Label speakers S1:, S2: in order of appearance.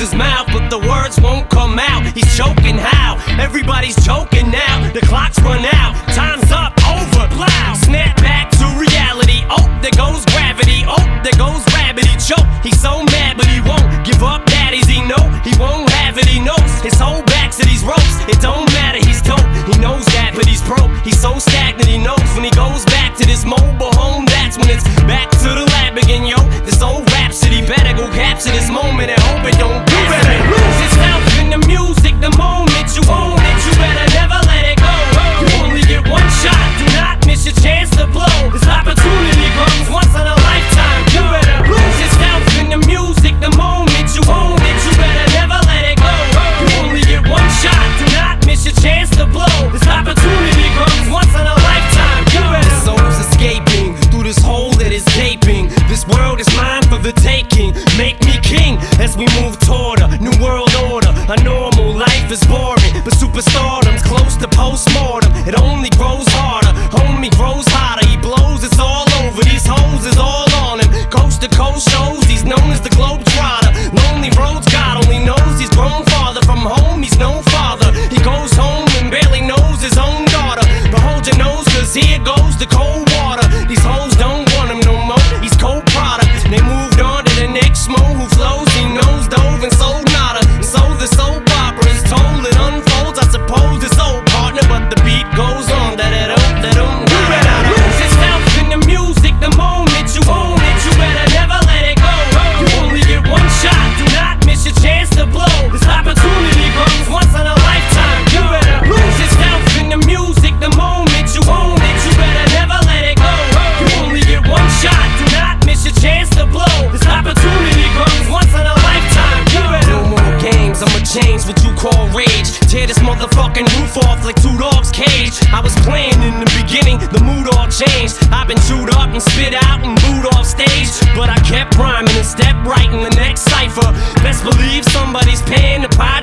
S1: his mouth, but the words won't come out. He's choking how? Everybody's choking now. The clock's run out, time's up, over, plow. Snap back to reality. Oh, there goes gravity. Oh, there goes. He choke. He's so mad, but he won't give up. Daddies, he know he won't have it. He knows his whole back to these ropes. It don't matter. He's dope. He knows that, but he's broke. He's so stagnant. He knows when he goes back to this mobile home. That's when it's life is boring, but superstardom's close to postmortem. It only grows harder, homie grows hotter. He blows, it's all over. These hoes is all on him. Coast to coast shows, he's known as the globe trotter. Lonely roads, God only knows he's grown farther from home. He's no father. He goes home and barely knows his own daughter. But hold your nose, cause here goes the cold motherfucking roof off like two dogs' cage. I was playing in the beginning, the mood all changed. I've been chewed up and spit out and booed off stage. But I kept rhyming and stepped right in the next cipher. Best believe somebody's paying the price.